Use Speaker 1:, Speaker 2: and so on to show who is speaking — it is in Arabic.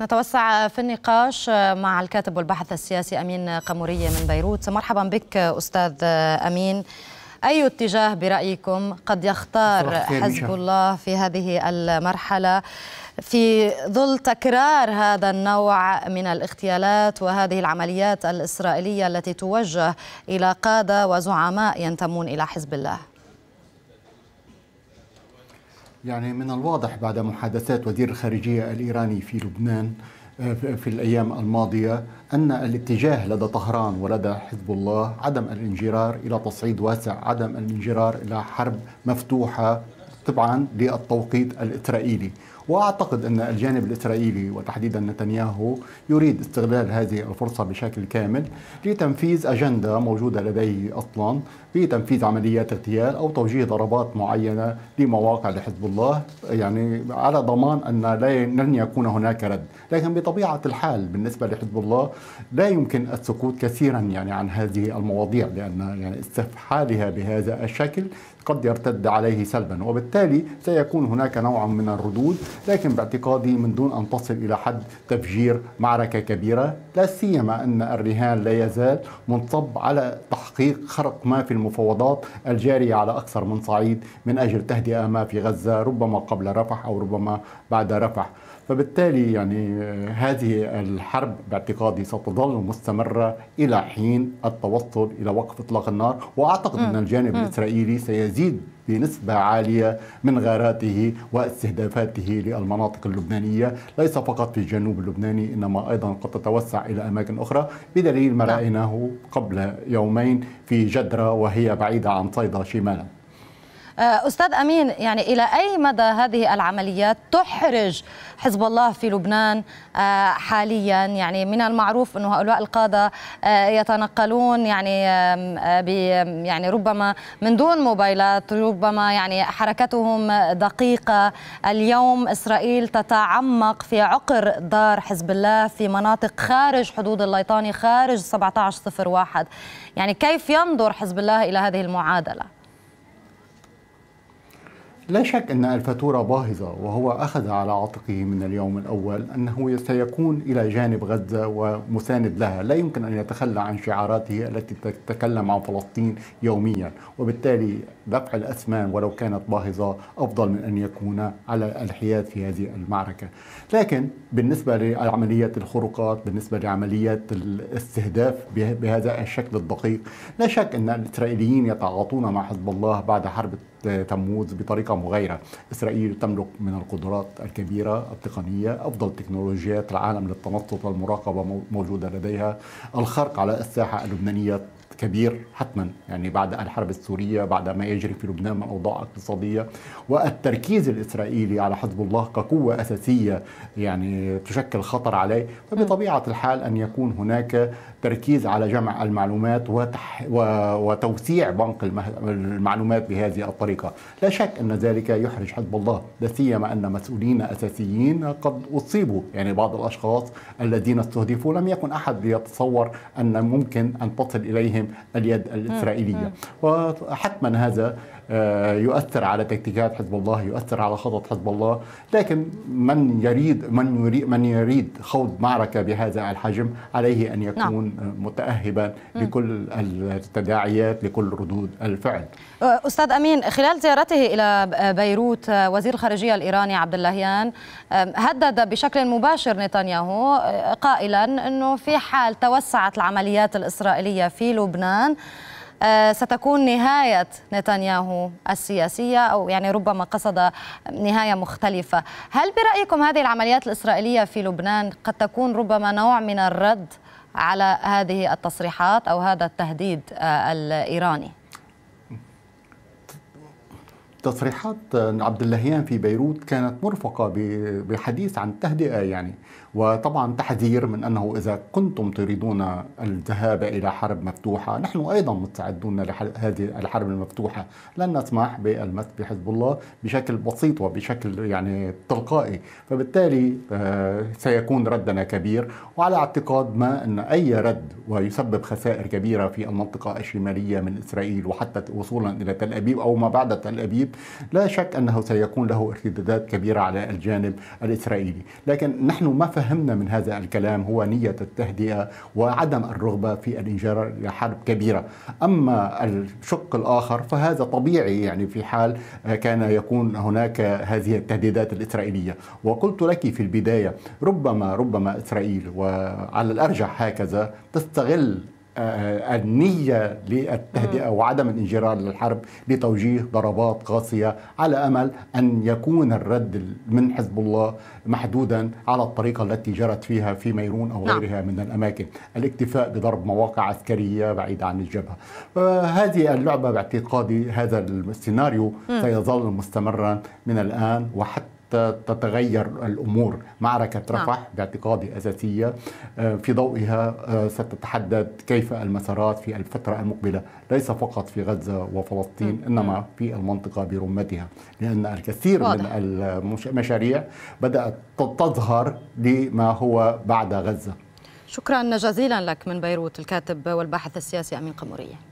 Speaker 1: نتوسع في النقاش مع الكاتب والباحث السياسي أمين قمورية من بيروت. مرحبا بك أستاذ أمين. أي اتجاه برأيكم قد يختار حزب الله في هذه المرحلة في ظل تكرار هذا النوع من الاغتيالات وهذه العمليات الإسرائيلية التي توجه إلى قادة وزعماء ينتمون إلى حزب الله؟
Speaker 2: يعني من الواضح بعد محادثات وزير الخارجية الإيراني في لبنان آه، في الأيام الماضية أن الاتجاه لدى طهران ولدى حزب الله عدم الانجرار إلى تصعيد واسع عدم الانجرار إلى حرب مفتوحة طبعا للتوقيت الإسرائيلي. وأعتقد أن الجانب الإسرائيلي وتحديدا نتنياهو يريد استغلال هذه الفرصة بشكل كامل لتنفيذ أجندة موجودة لديه أصلا بتنفيذ عمليات اغتيال أو توجيه ضربات معينة لمواقع لحزب الله. يعني على ضمان أن لن يكون هناك رد، لكن بطبيعة الحال بالنسبة لحزب الله لا يمكن السكوت كثيرا يعني عن هذه المواضيع لأن يعني استفحالها بهذا الشكل قد يرتد عليه سلبا. وبالتالي سيكون هناك نوع من الردود لكن باعتقادي من دون أن تصل إلى حد تفجير معركة كبيرة لا سيما أن الرهان لا يزال منصب على تحقيق خرق ما في المفاوضات الجارية على أكثر من صعيد من أجل تهدئة ما في غزة ربما قبل رفح أو ربما بعد رفح. فبالتالي يعني هذه الحرب باعتقادي ستظل مستمرة إلى حين التوصل إلى وقف إطلاق النار. وأعتقد أن الجانب الإسرائيلي سيزيد بنسبة عالية من غاراته واستهدافاته للمناطق اللبنانية. ليس فقط في الجنوب اللبناني إنما أيضا قد تتوسع إلى أماكن أخرى. بدليل ما رأيناه قبل يومين في جدرة وهي بعيدة عن صيدا شمالا.
Speaker 1: آه، أستاذ أمين يعني إلى أي مدى هذه العمليات تحرج حزب الله في لبنان آه، حاليا؟ يعني من المعروف أنه هؤلاء القادة آه، يتنقلون يعني يعني ربما من دون موبايلات ربما يعني حركتهم دقيقة. اليوم إسرائيل تتعمق في عقر دار حزب الله في مناطق خارج حدود الليطاني خارج 1701 يعني كيف ينظر حزب الله إلى هذه المعادلة؟
Speaker 2: لا شك أن الفاتورة باهظة وهو أخذ على عاتقه من اليوم الأول أنه سيكون إلى جانب غزة ومساند لها. لا يمكن أن يتخلى عن شعاراته التي تتكلم عن فلسطين يوميا. وبالتالي دفع الأثمان ولو كانت باهظة أفضل من أن يكون على الحياد في هذه المعركة. لكن بالنسبة لعملية الخروقات بالنسبة لعملية الاستهداف بهذا الشكل الدقيق لا شك أن الإسرائيليين يتعاطون مع حزب الله بعد حرب تموز بطريقة مغايرة، إسرائيل تملك من القدرات الكبيرة التقنية، أفضل تكنولوجيات العالم للتنصت والمراقبة موجودة لديها، الخرق على الساحة اللبنانية كبير حتما يعني بعد الحرب السورية بعد ما يجري في لبنان من أوضاع اقتصادية والتركيز الإسرائيلي على حزب الله كقوة أساسية يعني تشكل خطر عليه. فبطبيعة الحال أن يكون هناك تركيز على جمع المعلومات وتح وتوسيع بنك المعلومات بهذه الطريقة. لا شك أن ذلك يحرج حزب الله لا سيما أن مسؤولين أساسيين قد أصيبوا يعني بعض الأشخاص الذين استهدفوا. لم يكن أحد يتصور أن ممكن أن تصل إليهم اليد الإسرائيلية. وحتما هذا يؤثر على تكتيكات حزب الله يؤثر على خطط حزب الله. لكن من يريد من يريد من يريد خوض معركة بهذا الحجم عليه أن يكون نعم. متاهبا لكل التداعيات لكل ردود الفعل.
Speaker 1: آه، أستاذ أمين خلال زيارته إلى بيروت آه، وزير الخارجية الإيراني عبد اللهيان هدد بشكل مباشر نتنياهو قائلا إنه في حال توسعت العمليات الإسرائيلية في لبنان آه، ستكون نهاية نتنياهو السياسية أو يعني ربما قصد نهاية مختلفة هل برأيكم هذه العمليات الإسرائيلية في لبنان قد تكون ربما نوع من الرد على هذه التصريحات أو هذا التهديد آه، الإيراني؟
Speaker 2: تصريحات عبد اللهيان في بيروت كانت مرفقة بحديث عن التهدئة يعني. وطبعا تحذير من أنه إذا كنتم تريدون الذهاب إلى حرب مفتوحة نحن أيضا مستعدون لهذه الحرب المفتوحة. لن نسمح بالمس بحزب الله بشكل بسيط وبشكل يعني تلقائي. فبالتالي آه، سيكون ردنا كبير. وعلى اعتقاد ما أن أي رد ويسبب خسائر كبيرة في المنطقة الشمالية من إسرائيل وحتى وصولا إلى تل أبيب أو ما بعد تل أبيب لا شك أنه سيكون له ارتدادات كبيرة على الجانب الإسرائيلي. لكن نحن ما فهمنا من هذا الكلام هو نية التهدئة وعدم الرغبة في الانجرار إلى حرب كبيرة. أما الشق الآخر فهذا طبيعي يعني في حال كان يكون هناك هذه التهديدات الإسرائيلية. وقلت لك في البداية ربما ربما إسرائيل وعلى الأرجح هكذا تستغل النية للتهدئة وعدم الانجرار للحرب لتوجيه ضربات قاسية على أمل أن يكون الرد من حزب الله محدودا على الطريقة التي جرت فيها في ميرون أو نعم. غيرها من الأماكن. الاكتفاء بضرب مواقع عسكرية بعيدة عن الجبهة. هذه اللعبة باعتقادي هذا السيناريو سيظل مستمرا من الآن وحتى تتغير الأمور معركة نعم. رفح. باعتقادي أساسية آه، في ضوئها آه، ستتحدد كيف المسارات في الفترة المقبلة ليس فقط في غزة وفلسطين إنما في المنطقة برمتها لأن الكثير واضح. من المشاريع بدأت تظهر لما هو بعد غزة
Speaker 1: شكرا جزيلا لك من بيروت الكاتب والباحث السياسي أمين قمريه